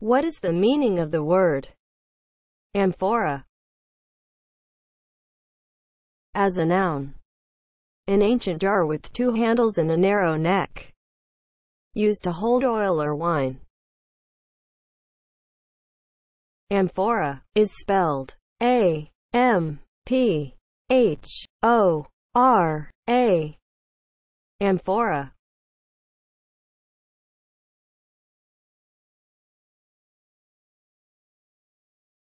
What is the meaning of the word amphora as a noun? An ancient jar with two handles and a narrow neck, used to hold oil or wine. Amphora is spelled A M P H O R A. Amphora